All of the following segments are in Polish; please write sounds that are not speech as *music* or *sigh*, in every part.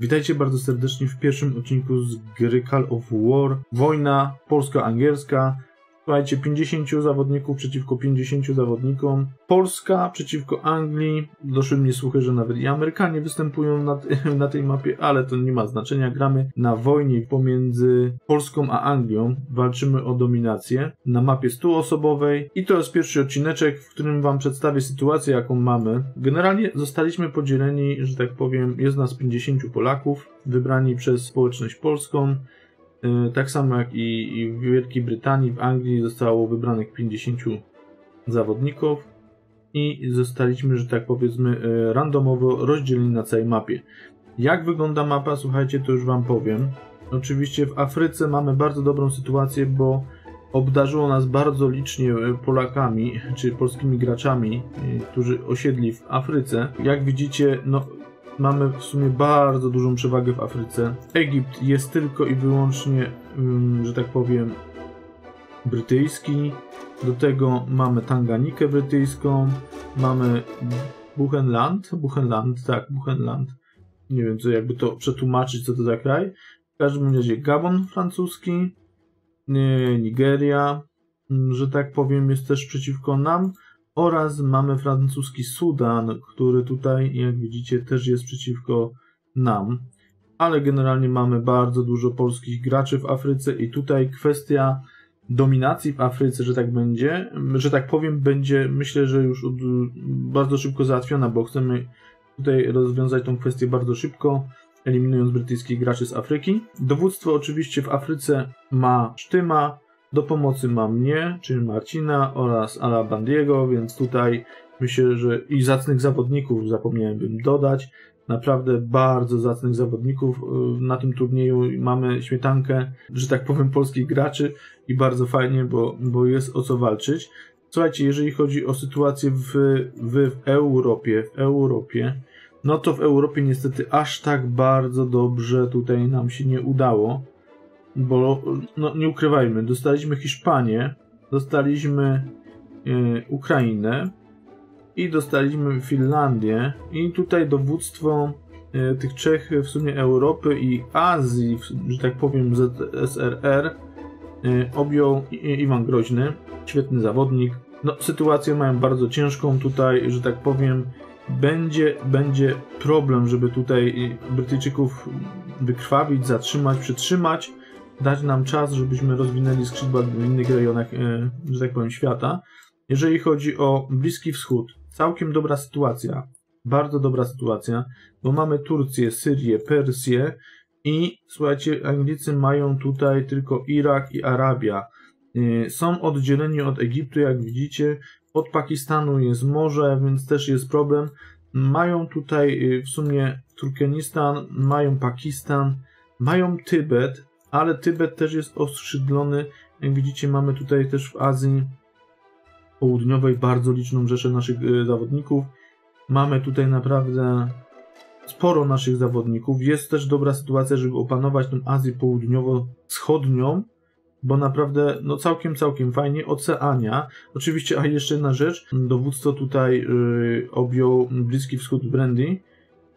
Witajcie bardzo serdecznie w pierwszym odcinku z gry Call of War. Wojna polsko-angielska. Słuchajcie, 50 zawodników przeciwko 50 zawodnikom. Polska przeciwko Anglii. Doszły mnie słuchy, że nawet i Amerykanie występują na, *laughs* na tej mapie, ale to nie ma znaczenia. Gramy na wojnie pomiędzy Polską a Anglią. Walczymy o dominację na mapie 100-osobowej. I to jest pierwszy odcineczek, w którym Wam przedstawię sytuację, jaką mamy. Generalnie zostaliśmy podzieleni, że tak powiem, jest nas 50 Polaków, wybrani przez społeczność polską. Y, tak samo jak i, w Wielkiej Brytanii, w Anglii zostało wybranych 50 zawodników i zostaliśmy, że tak powiedzmy, y, randomowo rozdzieleni na całej mapie. Jak wygląda mapa, słuchajcie, to już Wam powiem. Oczywiście w Afryce mamy bardzo dobrą sytuację, bo obdarzyło nas bardzo licznie y, Polakami, czy polskimi graczami, którzy osiedli w Afryce. Jak widzicie, no, mamy w sumie bardzo dużą przewagę w Afryce. Egipt jest tylko i wyłącznie, że tak powiem, brytyjski. Do tego mamy Tanganikę brytyjską, mamy Buchenland, Buchenland, tak, Buchenland. Nie wiem, co jakby to przetłumaczyć, co to za kraj. W każdym razie Gabon francuski, Nigeria, mm, że tak powiem, jest też przeciwko nam oraz mamy francuski Sudan, który tutaj, jak widzicie, też jest przeciwko nam. Ale generalnie mamy bardzo dużo polskich graczy w Afryce i tutaj kwestia dominacji w Afryce, że tak będzie, że tak powiem, będzie myślę, że już od, bardzo szybko załatwiona, bo chcemy tutaj rozwiązać tą kwestię bardzo szybko, eliminując brytyjskich graczy z Afryki. Dowództwo oczywiście w Afryce ma Sztyma, do pomocy ma mnie, czyli Marcina oraz Ala Bandiego, więc tutaj myślę, że i zacnych zawodników zapomniałem dodać. Naprawdę bardzo zacnych zawodników. Na tym turnieju mamy śmietankę, że tak powiem, polskich graczy i bardzo fajnie, bo, bo jest o co walczyć. Słuchajcie, jeżeli chodzi o sytuację w, w, w Europie, w Europie, no to w Europie niestety aż tak bardzo dobrze tutaj nam się nie udało bo no, nie ukrywajmy, dostaliśmy Hiszpanię, dostaliśmy y, Ukrainę i dostaliśmy Finlandię i tutaj dowództwo y, tych trzech w sumie Europy i Azji, że tak powiem ZSRR y, objął Iwan Groźny, świetny zawodnik. No, sytuację mają bardzo ciężką tutaj, że tak powiem, będzie, będzie problem, żeby tutaj Brytyjczyków wykrwawić, zatrzymać, przytrzymać dać nam czas, żebyśmy rozwinęli skrzydła w innych rejonach, e, że tak powiem, świata. Jeżeli chodzi o Bliski Wschód, całkiem dobra sytuacja, bardzo dobra sytuacja, bo mamy Turcję, Syrię, Persję i słuchajcie, Anglicy mają tutaj tylko Irak i Arabia. E, są oddzieleni od Egiptu, jak widzicie. Od Pakistanu jest morze, więc też jest problem. Mają tutaj e, w sumie Turkmenistan, mają Pakistan, mają Tybet, ale Tybet też jest oskrzydlony. Jak widzicie, mamy tutaj też w Azji Południowej bardzo liczną rzeszę naszych e, zawodników. Mamy tutaj naprawdę sporo naszych zawodników. Jest też dobra sytuacja, żeby opanować tą Azję Południowo-Wschodnią, bo naprawdę no całkiem, całkiem fajnie. Oceania. Oczywiście, a jeszcze jedna rzecz. Dowództwo tutaj yy, objął Bliski Wschód Brandy.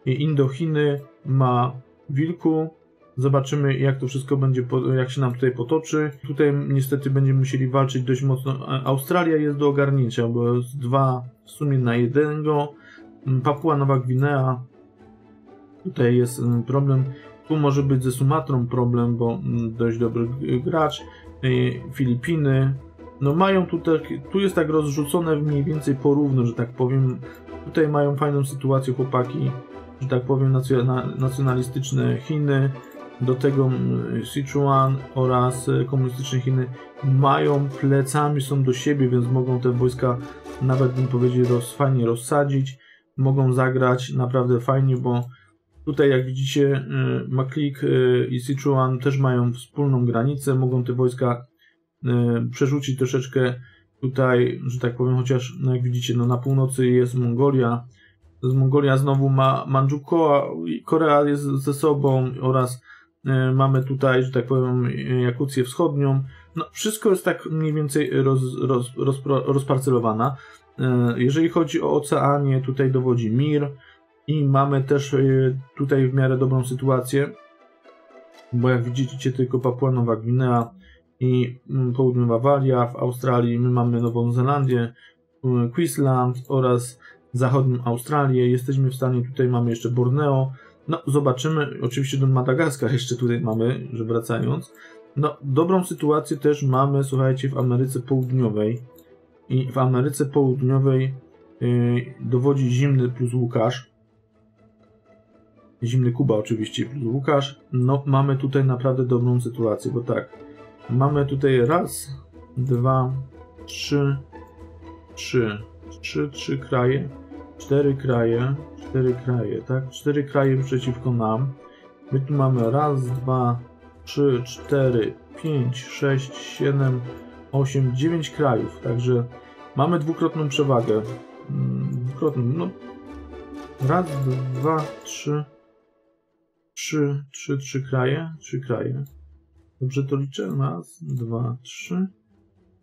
Indochiny ma Wilku, Zobaczymy, jak to wszystko będzie, jak się nam tutaj potoczy. Tutaj niestety będziemy musieli walczyć dość mocno. Australia jest do ogarnięcia, bo jest dwa w sumie na jednego. Mm, Papua Nowa Gwinea. Tutaj jest mm, problem. Tu może być ze Sumatrą problem, bo mm, dość dobry gracz. Y, Filipiny. No mają tu tak, tu jest tak rozrzucone mniej więcej porówno, że tak powiem. Tutaj mają fajną sytuację chłopaki, że tak powiem nacjonalistyczne Chiny do tego mm, Sichuan oraz e, komunistyczne Chiny mają plecami, są do siebie, więc mogą te wojska nawet bym powiedział roz, fajnie rozsadzić. Mogą zagrać naprawdę fajnie, bo tutaj jak widzicie e, Maklik e, i Sichuan też mają wspólną granicę, mogą te wojska przerzucić troszeczkę tutaj, że tak powiem, chociaż no jak widzicie, no na północy jest Mongolia, z Mongolia znowu ma Manchukuo, Korea jest ze sobą oraz mamy tutaj, że tak powiem, Jakucję Wschodnią. No, wszystko jest tak mniej więcej roz, roz. E, jeżeli chodzi o Oceanię, tutaj dowodzi Mir. i mamy też y, tutaj w miarę dobrą sytuację, bo jak widzicie tylko Papua Nowa Gwinea i mm, Południowa Walia, w Australii my mamy Nową Zelandię, Queensland oraz zachodnią Australię, jesteśmy w stanie, tutaj mamy jeszcze Borneo, no zobaczymy, oczywiście do Madagaskar jeszcze tutaj mamy, że wracając, no dobrą sytuację też mamy, słuchajcie, w Ameryce Południowej. I w Ameryce Południowej yy, dowodzi Zimny plus Łukasz, Zimny Kuba oczywiście plus Łukasz, no mamy tutaj naprawdę dobrą sytuację, bo tak, mamy tutaj raz, dwa, trzy, trzy, trzy, trzy kraje, cztery kraje, cztery kraje, tak? Cztery kraje przeciwko nam. My tu mamy raz, dwa, trzy, cztery, pięć, sześć, siedem, osiem, dziewięć krajów. Także mamy dwukrotną przewagę. Mm, dwukrotną, no. Raz, dwa, trzy, trzy, trzy, trzy kraje, trzy kraje. Dobrze to liczę? Raz, dwa, trzy,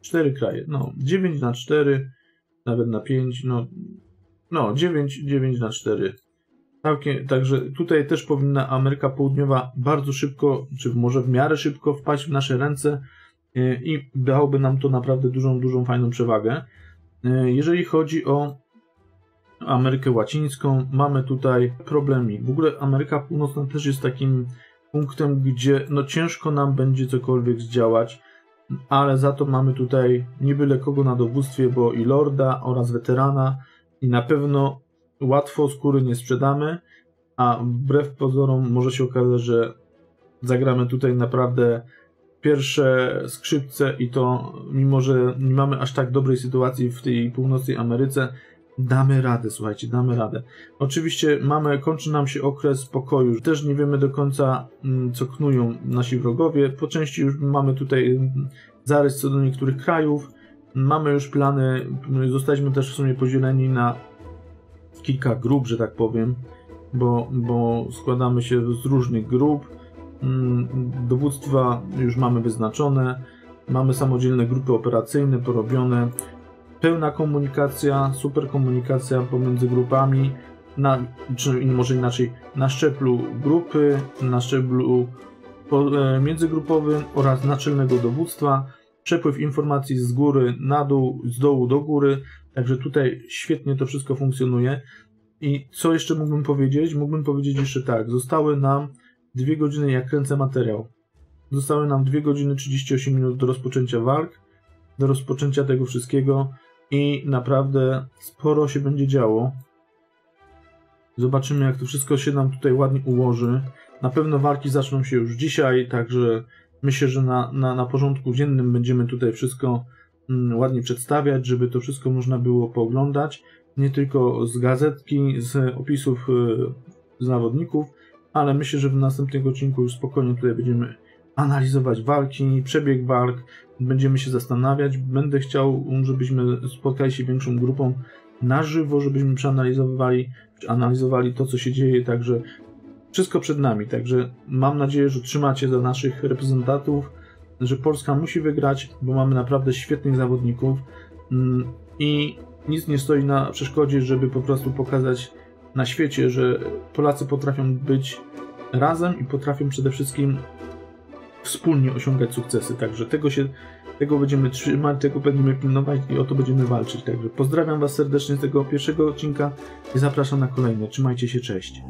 cztery kraje. No, dziewięć na cztery, nawet na pięć, no no, 9, 9 na 4. Całkiem, także tutaj też powinna Ameryka Południowa bardzo szybko, czy może w miarę szybko wpaść w nasze ręce e, i dałoby nam to naprawdę dużą, dużą fajną przewagę. E, jeżeli chodzi o Amerykę Łacińską, mamy tutaj problemy. W ogóle Ameryka Północna też jest takim punktem, gdzie no ciężko nam będzie cokolwiek zdziałać, ale za to mamy tutaj nie byle kogo na dowództwie, bo i Lorda oraz weterana, i na pewno łatwo skóry nie sprzedamy, a wbrew pozorom może się okazać, że zagramy tutaj naprawdę pierwsze skrzypce i to mimo, że nie mamy aż tak dobrej sytuacji w tej północnej Ameryce, damy radę, słuchajcie, damy radę. Oczywiście mamy, kończy nam się okres pokoju, też nie wiemy do końca mm, co knują nasi wrogowie, po części już mamy tutaj mm, zarys co do niektórych krajów, Mamy już plany, zostaliśmy też w sumie podzieleni na kilka grup, że tak powiem, bo, bo składamy się z różnych grup. Mm, dowództwa już mamy wyznaczone, mamy samodzielne grupy operacyjne porobione, pełna komunikacja, super komunikacja pomiędzy grupami, na, czy może inaczej, na szczeblu grupy, na szczeblu e, międzygrupowym oraz naczelnego dowództwa przepływ informacji z góry na dół, z dołu do góry, także tutaj świetnie to wszystko funkcjonuje. I co jeszcze mógłbym powiedzieć? Mógłbym powiedzieć jeszcze tak, zostały nam dwie godziny, jak kręcę materiał. Zostały nam 2 godziny 38 minut do rozpoczęcia walk, do rozpoczęcia tego wszystkiego i naprawdę sporo się będzie działo. Zobaczymy, jak to wszystko się nam tutaj ładnie ułoży. Na pewno walki zaczną się już dzisiaj, także Myślę, że na, na, na porządku dziennym będziemy tutaj wszystko mm, ładnie przedstawiać, żeby to wszystko można było pooglądać. Nie tylko z gazetki, z opisów y, zawodników, ale myślę, że w następnym odcinku już spokojnie tutaj będziemy analizować walki, przebieg walk, będziemy się zastanawiać. Będę chciał, żebyśmy spotkali się większą grupą na żywo, żebyśmy przeanalizowali analizowali to, co się dzieje, także wszystko przed nami, także mam nadzieję, że trzymacie za naszych reprezentantów, że Polska musi wygrać, bo mamy naprawdę świetnych zawodników mm, i nic nie stoi na przeszkodzie, żeby po prostu pokazać na świecie, że Polacy potrafią być razem i potrafią przede wszystkim wspólnie osiągać sukcesy. Także tego się tego będziemy trzymać, tego będziemy pilnować i o to będziemy walczyć. Także pozdrawiam Was serdecznie z tego pierwszego odcinka i zapraszam na kolejne. Trzymajcie się, cześć.